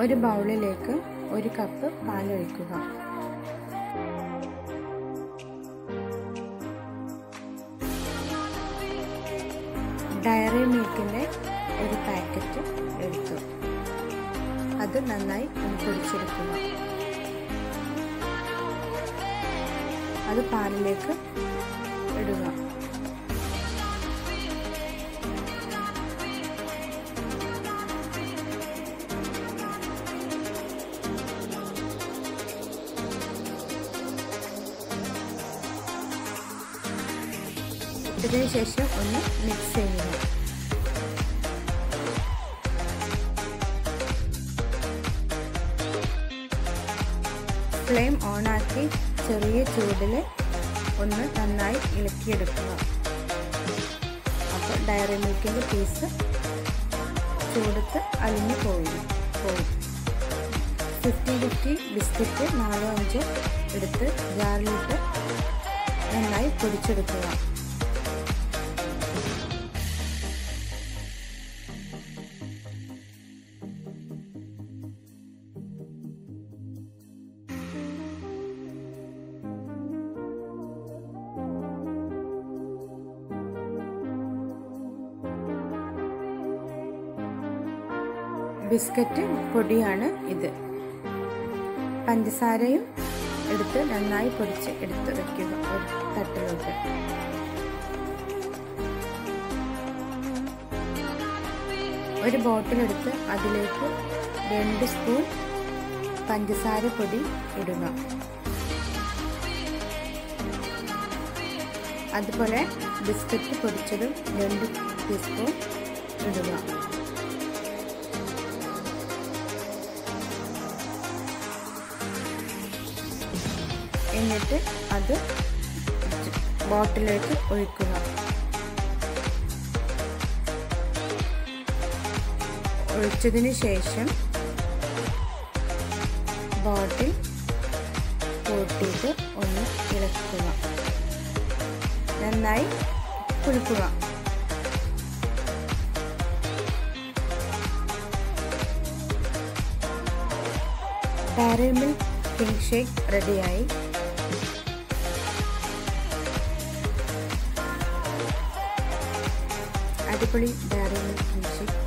ഒരു ബൗളിലേക്ക് ഒരു കപ്പ് പാലൊഴിക്കുക. ഡയറി മിൽക്കിന്റെ ഒരു പാക്കറ്റ് എടുത്തു. അത് നന്നായി പൊടിച്ചെടുക്കുക. അത് പാലിലേക്ക് ഇടുക. ഇതിന് ശേഷം ഒന്ന് മിക്സ് ചെയ്യുക ഫ്ലെയിം ഓണാക്കി ചെറിയ ചൂടിൽ ഒന്ന് നന്നായി ഇളക്കിയെടുക്കുക. അപ്പോൾ ഡയറി മിൽക്കിന്റെ പീസ് ചൂടത്ത് അലിഞ്ഞു പോയി പോയി. ഫിഫ്റ്റി ഫിഫ്റ്റി ബിസ്ക്കറ്റ് നാലോ അഞ്ചോ എടുത്ത് ജാറിലിട്ട് നന്നായി പൊടിച്ചെടുക്കുക. ബിസ്ക്കറ്റ് പൊടിയാണ് ഇത്. പഞ്ചസാരയും എടുത്ത് നന്നായി പൊടിച്ച് എടുത്ത് വയ്ക്കുക. ഒരു തട്ടിലോട്ട്. ഒരു ബോട്ടിലെടുത്ത് അതിലേക്ക് രണ്ട് സ്പൂൺ പഞ്ചസാര പൊടി ഇടുക. അതുപോലെ ബിസ്ക്കറ്റ് പൊടിച്ചതും രണ്ട് ടീസ്പൂൺ ഇടുക. എന്നിട്ട് അത് ബോട്ടിലേക്ക് ഒഴിക്കുക. ഒഴിച്ചതിന് ശേഷം ബോട്ടിൽ കൂട്ടിയിട്ട് ഒന്ന് ഇളക്കുക. നന്നായി കുളിക്കുക. ഡയറി മിൽക്ക് കിങ് ഷേക്ക് റെഡിയായി അടിപൊളി ഡയറി മിൽക്ക്